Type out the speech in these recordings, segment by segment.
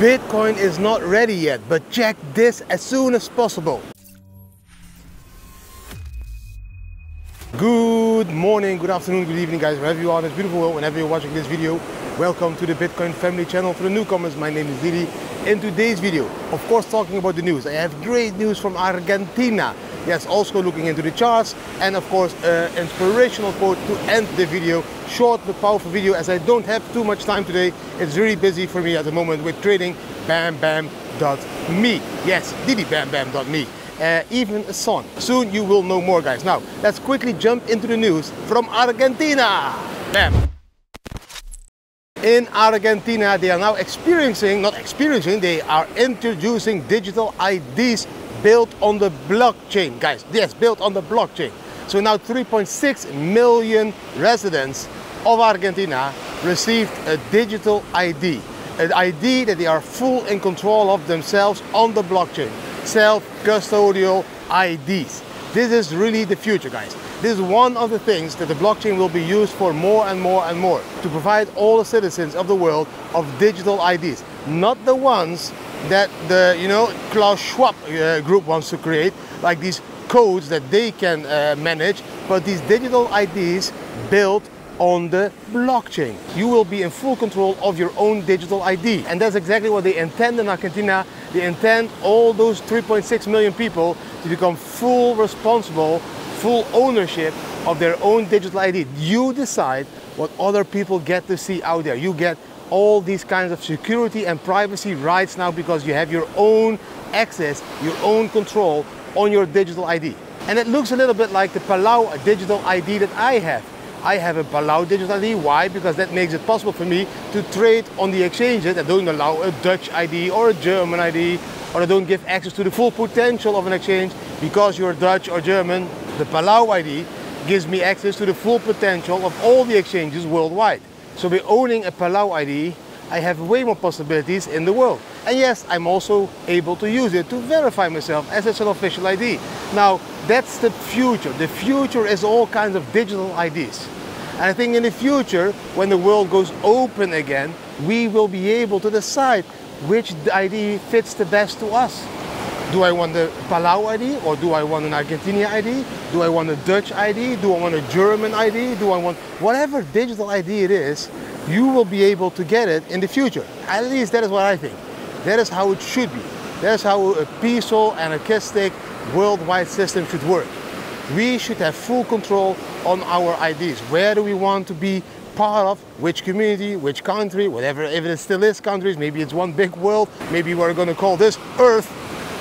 Bitcoin is not ready yet, but check this as soon as possible. Good morning, good afternoon, good evening guys, wherever you are in this beautiful world, whenever you're watching this video. Welcome to the Bitcoin family channel. For the newcomers, my name is Didi. In today's video, of course talking about the news, I have great news from Argentina. Yes, also looking into the charts and of course uh, inspirational quote to end the video. Short but powerful video as I don't have too much time today. It's really busy for me at the moment with trading BamBam.me. Yes, DidiBamBam.me. Uh, even a song. Soon you will know more guys. Now, let's quickly jump into the news from Argentina. Bam. In Argentina, they are now experiencing, not experiencing, they are introducing digital IDs built on the blockchain. Guys, yes, built on the blockchain. So now 3.6 million residents of Argentina received a digital ID. An ID that they are full in control of themselves on the blockchain. Self-custodial IDs. This is really the future, guys. This is one of the things that the blockchain will be used for more and more and more to provide all the citizens of the world of digital IDs, not the ones that the you know Klaus Schwab uh, group wants to create, like these codes that they can uh, manage, but these digital IDs built on the blockchain. You will be in full control of your own digital ID. And that's exactly what they intend in Argentina. They intend all those 3.6 million people to become full responsible, full ownership of their own digital ID. You decide what other people get to see out there. You get all these kinds of security and privacy rights now because you have your own access, your own control on your digital ID. And it looks a little bit like the Palau digital ID that I have. I have a Palau digital ID. Why? Because that makes it possible for me to trade on the exchanges that don't allow a Dutch ID or a German ID or they don't give access to the full potential of an exchange because you're Dutch or German. The Palau ID gives me access to the full potential of all the exchanges worldwide. So by owning a Palau ID, I have way more possibilities in the world. And yes, I'm also able to use it to verify myself as it's an official ID. Now, that's the future. The future is all kinds of digital IDs. And I think in the future, when the world goes open again, we will be able to decide which ID fits the best to us. Do I want the Palau ID or do I want an Argentina ID? Do I want a Dutch ID? Do I want a German ID? Do I want whatever digital ID it is, you will be able to get it in the future. At least that is what I think. That is how it should be. That is how a peaceful, anarchistic, worldwide system should work. We should have full control on our IDs. Where do we want to be part of, which community, which country, whatever, if it still is countries, maybe it's one big world, maybe we're gonna call this Earth,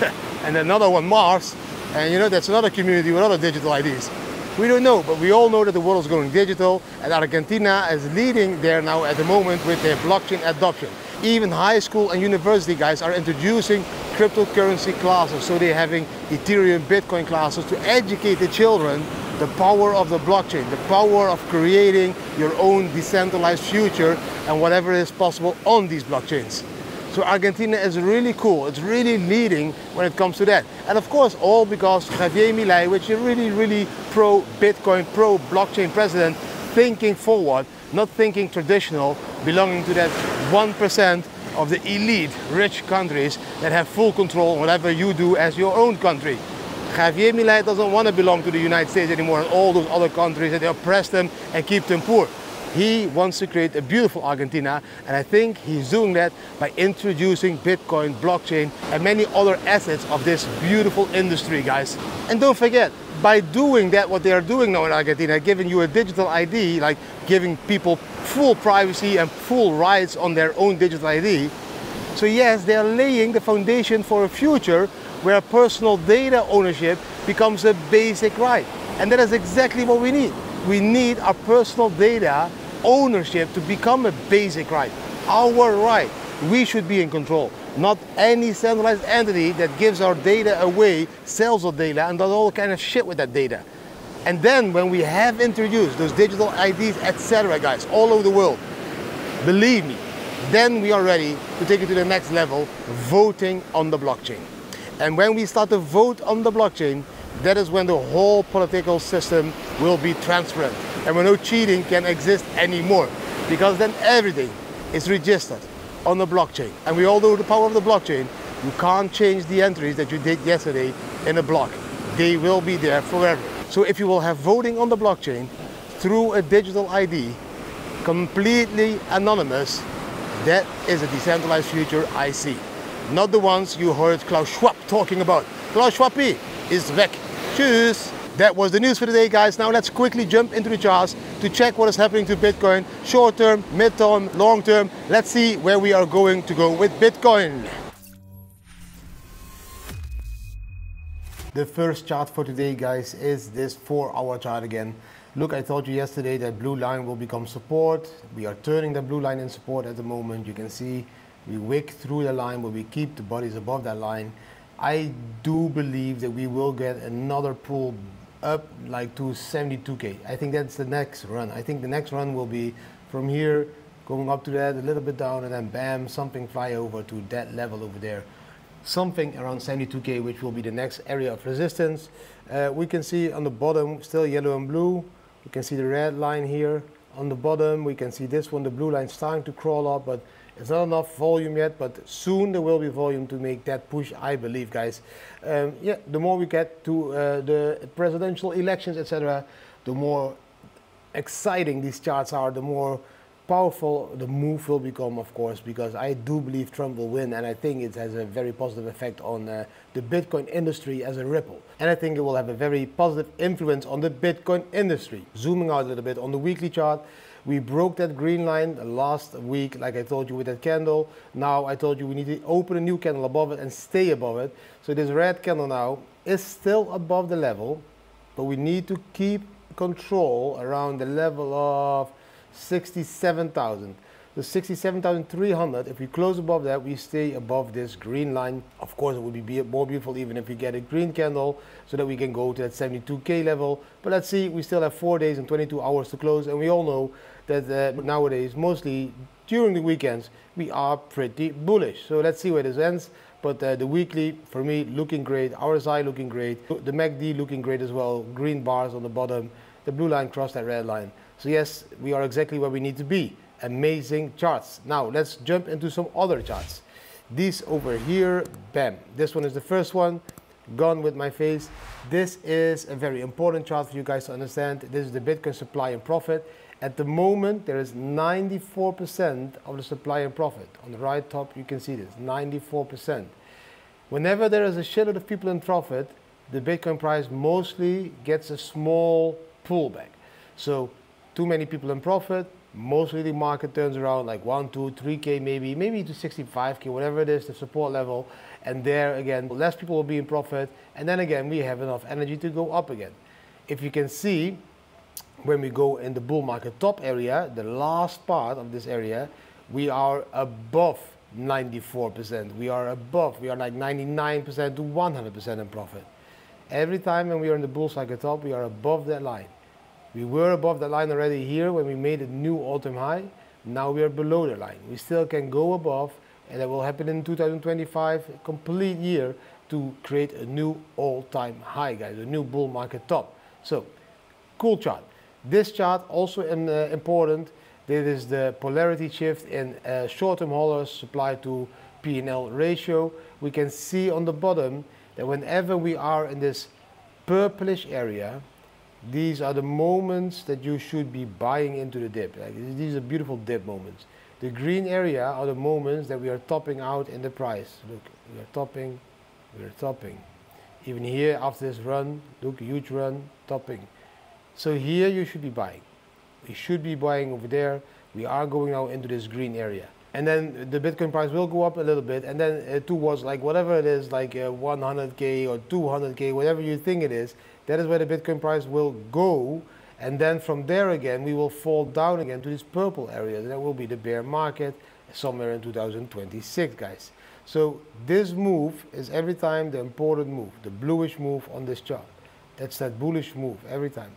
and another one Mars, and you know, that's another community with other digital IDs. We don't know, but we all know that the world is going digital, and Argentina is leading there now at the moment with their blockchain adoption. Even high school and university guys are introducing cryptocurrency classes. So they're having Ethereum, Bitcoin classes to educate the children the power of the blockchain, the power of creating your own decentralized future and whatever is possible on these blockchains. So Argentina is really cool. It's really leading when it comes to that. And of course, all because Javier Milei, which is really, really pro Bitcoin, pro blockchain president, thinking forward, not thinking traditional, belonging to that 1% of the elite rich countries that have full control on whatever you do as your own country. Javier Milei doesn't want to belong to the United States anymore and all those other countries that oppress them and keep them poor. He wants to create a beautiful Argentina and I think he's doing that by introducing Bitcoin, blockchain and many other assets of this beautiful industry, guys. And don't forget, by doing that, what they are doing now in Argentina, giving you a digital ID, like giving people full privacy and full rights on their own digital ID. So yes, they are laying the foundation for a future where personal data ownership becomes a basic right. And that is exactly what we need. We need our personal data ownership to become a basic right. Our right. We should be in control not any centralized entity that gives our data away, sells our data, and does all kind of shit with that data. And then when we have introduced those digital IDs, etc., guys, all over the world, believe me, then we are ready to take it to the next level, voting on the blockchain. And when we start to vote on the blockchain, that is when the whole political system will be transparent and when no cheating can exist anymore because then everything is registered on the blockchain. And we all know the power of the blockchain. You can't change the entries that you did yesterday in a block. They will be there forever. So if you will have voting on the blockchain through a digital ID, completely anonymous, that is a decentralized future I see. Not the ones you heard Klaus Schwab talking about. Klaus Schwab is back. Tschüss. That was the news for today, guys. Now let's quickly jump into the charts to check what is happening to Bitcoin. Short term, mid term, long term. Let's see where we are going to go with Bitcoin. The first chart for today, guys, is this four hour chart again. Look, I told you yesterday that blue line will become support. We are turning the blue line in support at the moment. You can see we wick through the line, but we keep the bodies above that line. I do believe that we will get another pull up like to 72k. I think that's the next run. I think the next run will be from here going up to that, a little bit down, and then bam, something fly over to that level over there. Something around 72k, which will be the next area of resistance. Uh, we can see on the bottom still yellow and blue. We can see the red line here on the bottom. We can see this one, the blue line starting to crawl up, but it's not enough volume yet, but soon there will be volume to make that push, I believe, guys. Um, yeah, the more we get to uh, the presidential elections, etc., the more exciting these charts are, the more powerful the move will become, of course, because I do believe Trump will win, and I think it has a very positive effect on uh, the Bitcoin industry as a ripple. And I think it will have a very positive influence on the Bitcoin industry. Zooming out a little bit on the weekly chart, we broke that green line last week, like I told you with that candle. Now I told you we need to open a new candle above it and stay above it. So this red candle now is still above the level, but we need to keep control around the level of 67,000. The 67,300, if we close above that, we stay above this green line. Of course, it would be more beautiful even if we get a green candle so that we can go to that 72K level. But let's see, we still have four days and 22 hours to close. And we all know that uh, nowadays, mostly during the weekends, we are pretty bullish. So let's see where this ends. But uh, the weekly, for me, looking great. RSI looking great. The MACD looking great as well. Green bars on the bottom. The blue line crossed that red line. So yes, we are exactly where we need to be amazing charts. Now let's jump into some other charts. These over here, bam. This one is the first one, gone with my face. This is a very important chart for you guys to understand. This is the Bitcoin supply and profit. At the moment, there is 94% of the supply and profit. On the right top, you can see this, 94%. Whenever there is a shitload of people in profit, the Bitcoin price mostly gets a small pullback. So too many people in profit, mostly the market turns around like 1, 2, 3K maybe, maybe to 65K, whatever it is, the support level. And there again, less people will be in profit. And then again, we have enough energy to go up again. If you can see, when we go in the bull market top area, the last part of this area, we are above 94%. We are above, we are like 99% to 100% in profit. Every time when we are in the bull cycle top, we are above that line. We were above that line already here when we made a new all-time high. Now we are below the line. We still can go above and that will happen in 2025, a complete year to create a new all-time high, guys, a new bull market top. So, cool chart. This chart also uh, important. This is the polarity shift in uh, short-term holders supply to P&L ratio. We can see on the bottom that whenever we are in this purplish area, these are the moments that you should be buying into the dip. Like, these are beautiful dip moments. The green area are the moments that we are topping out in the price. Look, we are topping, we are topping. Even here after this run, look, huge run, topping. So here you should be buying. We should be buying over there. We are going now into this green area. And then the Bitcoin price will go up a little bit and then uh, towards like whatever it is, like uh, 100K or 200K, whatever you think it is, that is where the Bitcoin price will go. And then from there again, we will fall down again to this purple area. That will be the bear market somewhere in 2026, guys. So this move is every time the important move, the bluish move on this chart. That's that bullish move every time.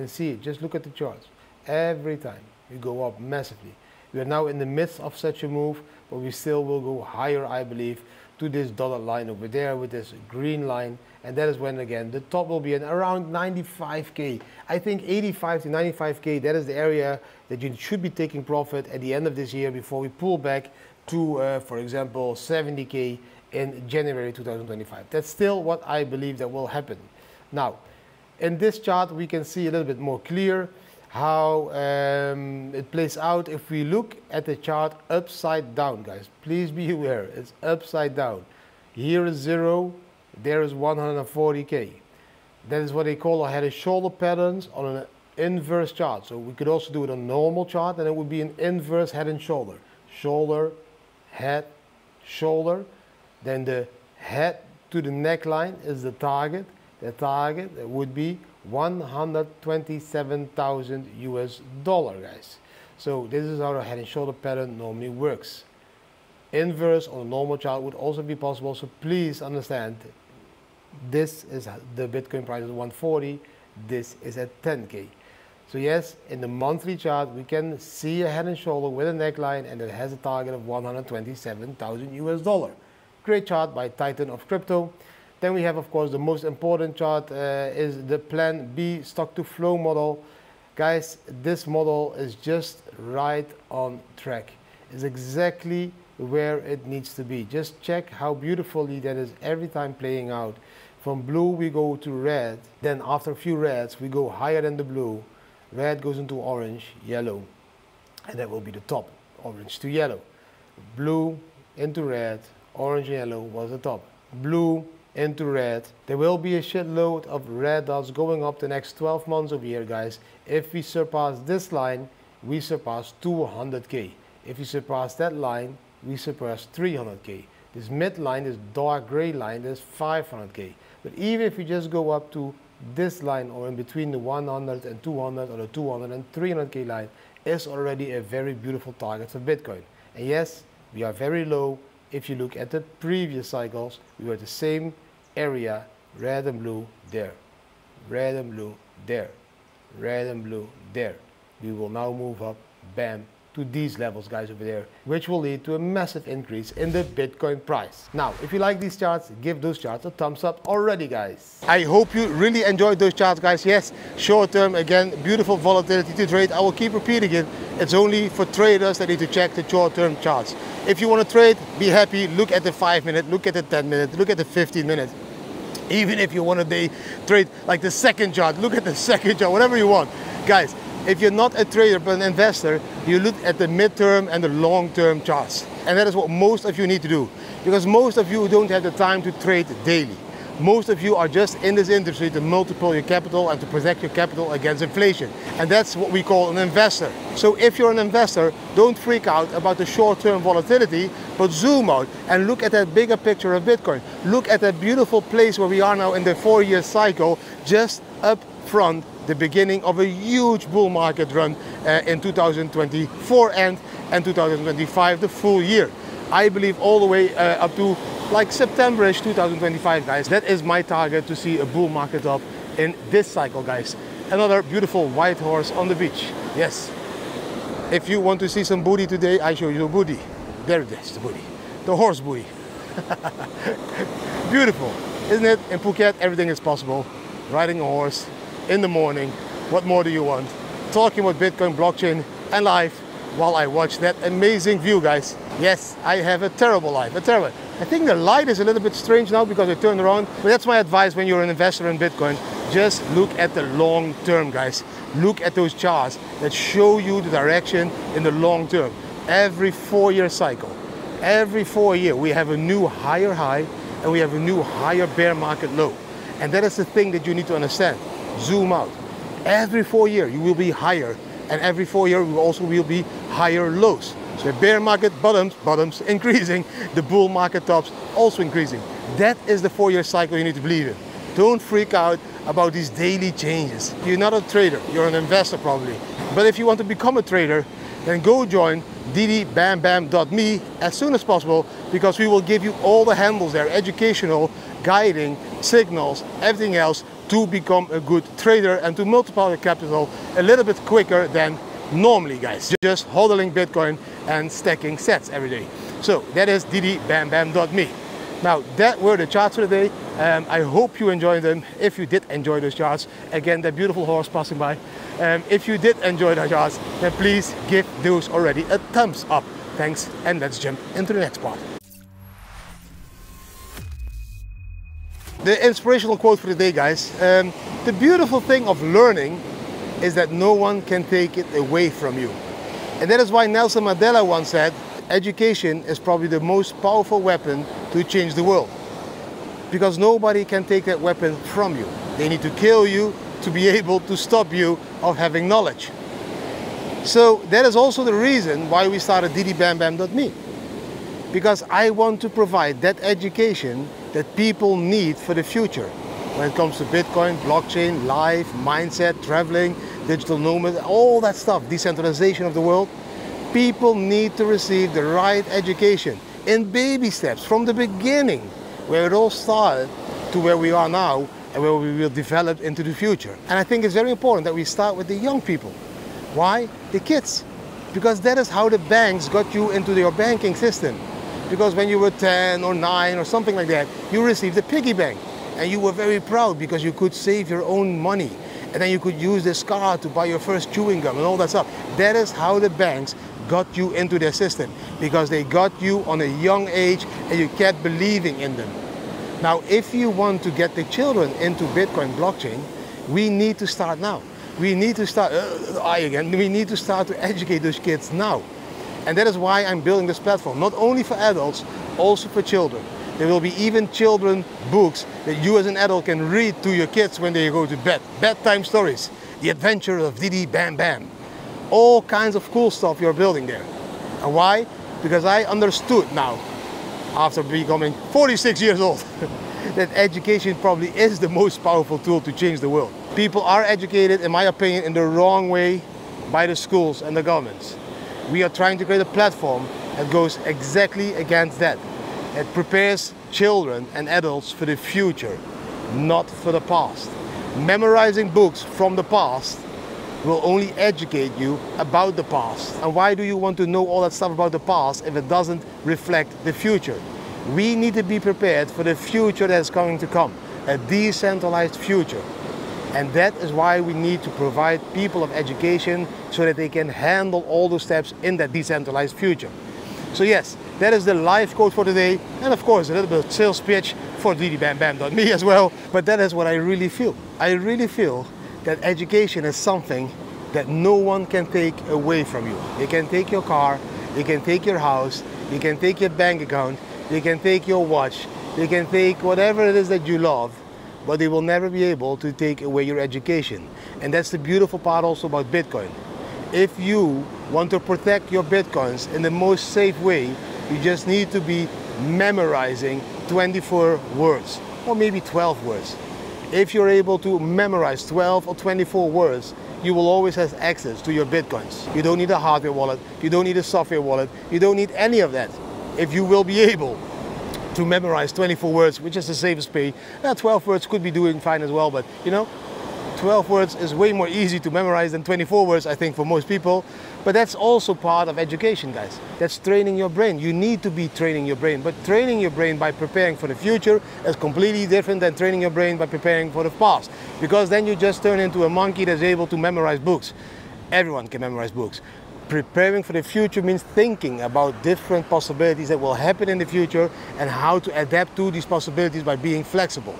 Can see it. Just look at the charts. Every time we go up massively. We are now in the midst of such a move, but we still will go higher, I believe, to this dotted line over there with this green line and that is when again the top will be at around 95k i think 85 to 95k that is the area that you should be taking profit at the end of this year before we pull back to, uh, for example, 70K in January 2025. That's still what I believe that will happen. Now, in this chart, we can see a little bit more clear how um, it plays out if we look at the chart upside down, guys. Please be aware, it's upside down. Here is zero, there is 140K. That is what they call a head and shoulder patterns on an inverse chart. So we could also do it on a normal chart and it would be an inverse head and shoulder. Shoulder, head, shoulder. Then the head to the neckline is the target. The target would be 127,000 US dollar, guys. So this is how a head and shoulder pattern normally works. Inverse a normal chart would also be possible, so please understand this is the Bitcoin price is 140, this is at 10K. So yes, in the monthly chart, we can see a head and shoulder with a neckline and it has a target of 127,000 US dollar. Great chart by Titan of Crypto. Then we have, of course, the most important chart uh, is the Plan B stock to flow model. Guys, this model is just right on track. It's exactly where it needs to be. Just check how beautifully that is every time playing out. From blue, we go to red. Then after a few reds, we go higher than the blue. Red goes into orange, yellow, and that will be the top, orange to yellow. Blue into red, orange and yellow was the top. Blue into red. There will be a shitload of red dots going up the next 12 months of year, guys. If we surpass this line, we surpass 200k. If we surpass that line, we surpass 300k. This midline, this dark gray line, is 500k. But even if we just go up to this line or in between the 100 and 200 or the 200 and 300k line is already a very beautiful target for Bitcoin. And yes, we are very low. If you look at the previous cycles, we were the same area, red and blue there, red and blue there, red and blue there. We will now move up, bam, to these levels guys over there, which will lead to a massive increase in the Bitcoin price. Now, if you like these charts, give those charts a thumbs up already guys. I hope you really enjoyed those charts guys. Yes, short term, again, beautiful volatility to trade. I will keep repeating it. It's only for traders that need to check the short term charts. If you want to trade, be happy, look at the 5 minute, look at the 10 minute, look at the 15 minute. Even if you want to day trade like the second chart, look at the second chart, whatever you want. Guys, if you're not a trader but an investor, you look at the midterm and the long-term charts. And that is what most of you need to do. Because most of you don't have the time to trade daily. Most of you are just in this industry to multiply your capital and to protect your capital against inflation. And that's what we call an investor. So if you're an investor, don't freak out about the short-term volatility, but zoom out and look at that bigger picture of Bitcoin. Look at that beautiful place where we are now in the four-year cycle, just up front the beginning of a huge bull market run uh, in 2024 and, and 2025, the full year. I believe all the way uh, up to like Septemberish 2025, guys. That is my target to see a bull market up in this cycle, guys. Another beautiful white horse on the beach. Yes. If you want to see some booty today, I show you the booty. There it is, the booty. The horse booty. Beautiful, isn't it? In Phuket, everything is possible. Riding a horse, in the morning. What more do you want? Talking about Bitcoin, blockchain, and life while I watch that amazing view, guys. Yes, I have a terrible life, a terrible. I think the light is a little bit strange now because I turned around, but that's my advice when you're an investor in Bitcoin. Just look at the long term, guys. Look at those charts that show you the direction in the long term. Every four year cycle, every four year, we have a new higher high and we have a new higher bear market low. And that is the thing that you need to understand zoom out. Every four year you will be higher and every four year we also will be higher lows. So bear market bottoms, bottoms increasing, the bull market tops also increasing. That is the four year cycle you need to believe in. Don't freak out about these daily changes. You're not a trader, you're an investor probably. But if you want to become a trader, then go join DidiBamBam.me as soon as possible because we will give you all the handles there, educational, guiding, signals, everything else to become a good trader and to multiply your capital a little bit quicker than normally guys. Just hodling bitcoin and stacking sats every day. So that is DidiBamBam.me now that were the charts for the day. Um, i hope you enjoyed them. If you did enjoy those charts again that beautiful horse passing by. Um, if you did enjoy the charts then please give those already a thumbs up. Thanks, and let's jump into the next part. The inspirational quote for the day, guys. Um, the beautiful thing of learning is that no one can take it away from you. And that is why Nelson Mandela once said, education is probably the most powerful weapon to change the world. Because nobody can take that weapon from you. They need to kill you to be able to stop you of having knowledge. So that is also the reason why we started DidiBamBam.me. Because I want to provide that education that people need for the future when it comes to Bitcoin, blockchain, life, mindset, traveling, digital nomad, all that stuff, decentralization of the world. People need to receive the right education in baby steps from the beginning, where it all started to where we are now and where we will develop into the future. And I think it's very important that we start with the young people. Why? The kids. Because that is how the banks got you into your banking system because when you were 10 or 9 or something like that, you received a piggy bank. And you were very proud because you could save your own money. And then you could use this card to buy your first chewing gum and all that stuff. That is how the banks got you into their system because they got you on a young age and you kept believing in them. Now, if you want to get the children into Bitcoin blockchain, we need to start now. We need to start, uh, I again, we need to start to educate those kids now. And that is why I'm building this platform, not only for adults, also for children. There will be even children books that you as an adult can read to your kids when they go to bed. Bedtime stories, the adventure of Didi Bam Bam. All kinds of cool stuff you're building there. And why? Because I understood now, after becoming 46 years old, that education probably is the most powerful tool to change the world. People are educated, in my opinion, in the wrong way by the schools and the governments we are trying to create a platform that goes exactly against that. It prepares children and adults for the future, not for the past. Memorizing books from the past will only educate you about the past. And why do you want to know all that stuff about the past if it doesn't reflect the future? We need to be prepared for the future that is going to come, a decentralized future. And that is why we need to provide people of education so that they can handle all the steps in that decentralized future. So yes, that is the live quote for today. And of course, a little bit of sales pitch for DidiBamBam.me as well. But that is what I really feel. I really feel that education is something that no one can take away from you. They can take your car, they can take your house, they can take your bank account, they can take your watch, they can take whatever it is that you love, but they will never be able to take away your education. And that's the beautiful part also about Bitcoin. If you want to protect your Bitcoins in the most safe way, you just need to be memorizing 24 words, or maybe 12 words. If you're able to memorize 12 or 24 words, you will always have access to your Bitcoins. You don't need a hardware wallet, you don't need a software wallet, you don't need any of that. If you will be able to memorize 24 words, which is the safest way. Yeah, 12 words could be doing fine as well, but you know, 12 words is way more easy to memorize than 24 words, I think, for most people. But that's also part of education, guys. That's training your brain. You need to be training your brain. But training your brain by preparing for the future is completely different than training your brain by preparing for the past. Because then you just turn into a monkey that's able to memorize books. Everyone can memorize books preparing for the future means thinking about different possibilities that will happen in the future and how to adapt to these possibilities by being flexible.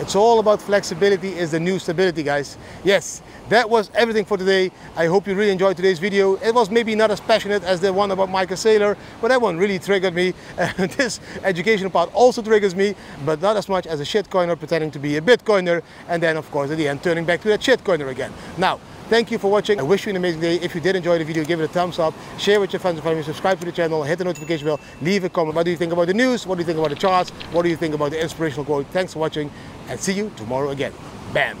It's all about flexibility is the new stability, guys. Yes, that was everything for today. I hope you really enjoyed today's video. It was maybe not as passionate as the one about Michael Saylor, but that one really triggered me. And this educational part also triggers me, but not as much as a shitcoiner pretending to be a Bitcoiner, and then of course at the end turning back to that shitcoiner again. Now, Thank you for watching. I wish you an amazing day. If you did enjoy the video, give it a thumbs up, share with your friends and family, subscribe to the channel, hit the notification bell, leave a comment. What do you think about the news? What do you think about the charts? What do you think about the inspirational quote? Thanks for watching and see you tomorrow again. Bam.